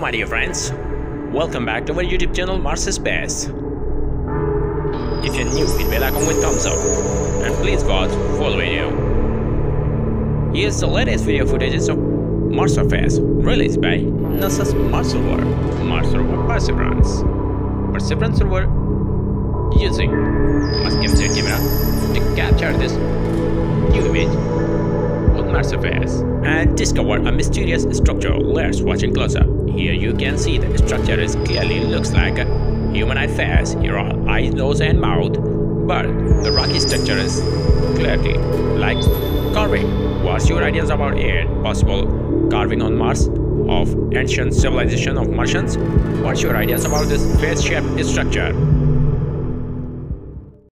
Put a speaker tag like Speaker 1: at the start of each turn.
Speaker 1: my dear friends, welcome back to our YouTube channel Mars Space. If you're new, hit bell icon with thumbs up and please watch full video. Here's the latest video footages of Mars surface released by NASA's Mars rover, Mars rover Perseverance. Perseverance rover using chemistry camera to capture this new image surface and discover a mysterious structure. Let's watch it close up. Here you can see the structure is clearly looks like a humanoid face. Here are eyes, nose and mouth. But the rocky structure is clearly like carving. What's your ideas about it? Possible carving on Mars of ancient civilization of Martians? What's your ideas about this face-shaped structure?